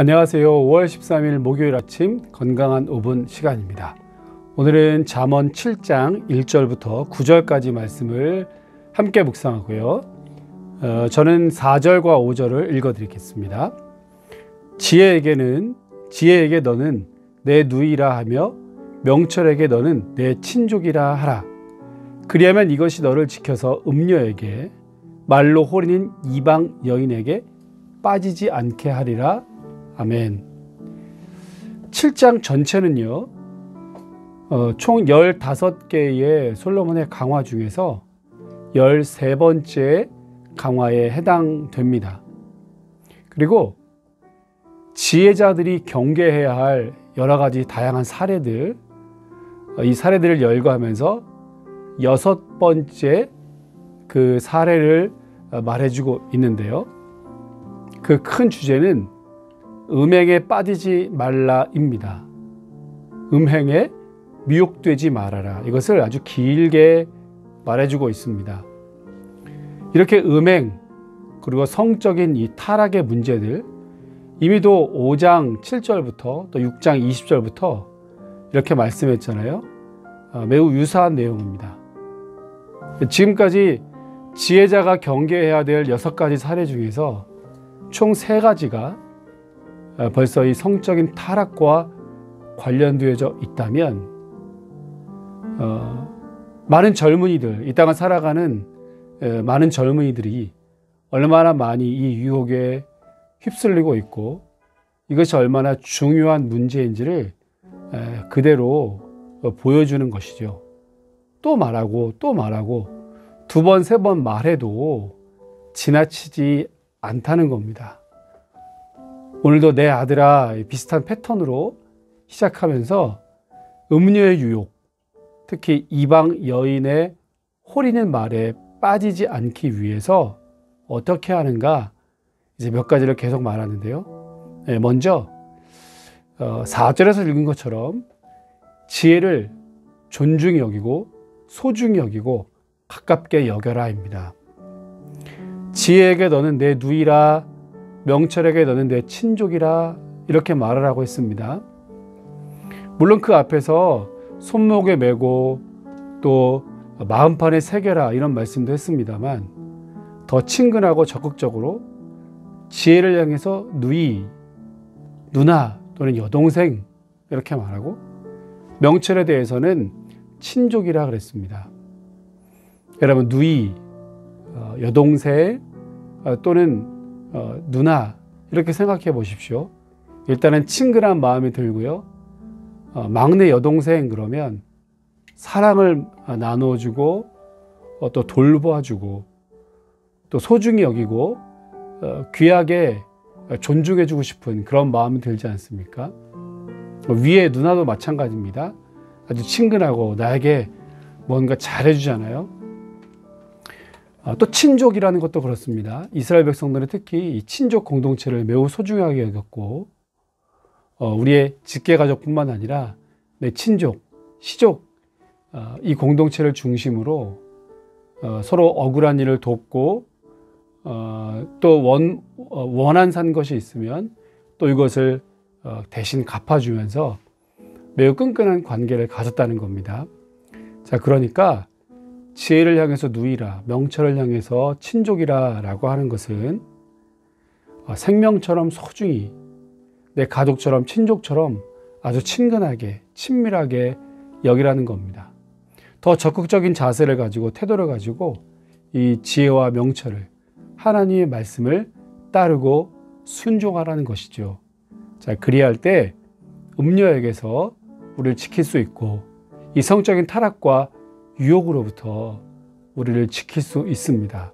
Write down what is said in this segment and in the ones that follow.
안녕하세요. 5월 13일 목요일 아침 건강한 5분 시간입니다. 오늘은 잠언 7장 1절부터 9절까지 말씀을 함께 묵상하고요. 어, 저는 4절과 5절을 읽어 드리겠습니다. 지혜에게는 지혜에게 너는 내 누이라 하며 명철에게 너는 내 친족이라 하라. 그리하면 이것이 너를 지켜서 음녀에게 말로 홀인 이방 여인에게 빠지지 않게 하리라. 아멘. 7장 전체는요, 어, 총 15개의 솔로몬의 강화 중에서 13번째 강화에 해당됩니다. 그리고 지혜자들이 경계해야 할 여러 가지 다양한 사례들, 어, 이 사례들을 열거하면서 여섯 번째 그 사례를 어, 말해주고 있는데요. 그 큰 주제는 음행에 빠지지 말라입니다. 음행에 미혹되지 말아라. 이것을 아주 길게 말해주고 있습니다. 이렇게 음행, 그리고 성적인 이 타락의 문제들, 이미도 5장 7절부터 또 6장 20절부터 이렇게 말씀했잖아요. 어, 매우 유사한 내용입니다. 지금까지 지혜자가 경계해야 될 여섯 가지 사례 중에서 총 세 가지가 어, 벌써 이 성적인 타락과 관련되어져 있다면 어, 많은 젊은이들 이 땅을 살아가는 에, 많은 젊은이들이 얼마나 많이 이 유혹에 휩쓸리고 있고 이것이 얼마나 중요한 문제인지를 에, 그대로 어, 보여주는 것이죠. 또 말하고 또 말하고 두 번, 세 번 말해도 지나치지 않다는 겁니다. 오늘도 내 아들아 비슷한 패턴으로 시작하면서 음료의 유혹, 특히 이방 여인의 홀리는 말에 빠지지 않기 위해서 어떻게 하는가 이제 몇 가지를 계속 말하는데요. 네, 먼저 4절에서 어, 읽은 것처럼 지혜를 존중히 여기고 소중히 여기고 가깝게 여겨라입니다. 지혜에게 너는 내 누이라 명철에게 너는 내 친족이라 이렇게 말을 하고 있습니다. 물론 그 앞에서 손목에 메고 또 마음판에 새겨라 이런 말씀도 했습니다만 더 친근하고 적극적으로 지혜를 향해서 누이, 누나 또는 여동생 이렇게 말하고 명철에 대해서는 친족이라 그랬습니다. 여러분 누이, 어, 여동생 어, 또는 어, 누나 이렇게 생각해 보십시오. 일단은 친근한 마음이 들고요. 어, 막내 여동생 그러면 사랑을 나눠주고 어, 또 돌봐주고 또 소중히 여기고 어, 귀하게 존중해주고 싶은 그런 마음이 들지 않습니까? 위에 누나도 마찬가지입니다. 아주 친근하고 나에게 뭔가 잘해주잖아요. 아, 또 친족이라는 것도 그렇습니다. 이스라엘 백성들은 특히 이 친족 공동체를 매우 소중하게 여겼고 어, 우리의 직계 가족뿐만 아니라 내 친족, 시족 어, 이 공동체를 중심으로 어, 서로 억울한 일을 돕고 또 원, 원한 산 것이 있으면 또 이것을 대신 갚아주면서 매우 끈끈한 관계를 가졌다는 겁니다. 자, 그러니까 지혜를 향해서 누이라, 명철을 향해서 친족이라 라고 하는 것은 어, 생명처럼 소중히 내 가족처럼 친족처럼 아주 친근하게, 친밀하게 여기라는 겁니다. 더 적극적인 자세를 가지고 태도를 가지고 이 지혜와 명철을 하나님의 말씀을 따르고 순종하라는 것이죠. 자, 그리할 때 음녀에게서 우리를 지킬 수 있고 이 성적인 타락과 유혹으로부터 우리를 지킬 수 있습니다.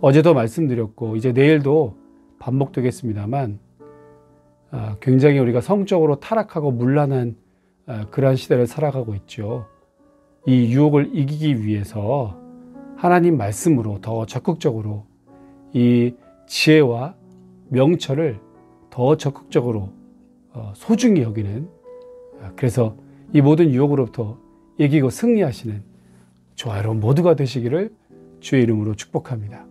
어제도 말씀드렸고 이제 내일도 반복되겠습니다만 아, 굉장히 우리가 성적으로 타락하고 문란한 아, 그러한 시대를 살아가고 있죠. 이 유혹을 이기기 위해서 하나님 말씀으로 더 적극적으로 이 지혜와 명철을 더 적극적으로 어, 소중히 여기는 아, 그래서 이 모든 유혹으로부터 이기고 승리하시는 저와 여러분 모두가 되시기를 주의 이름으로 축복합니다.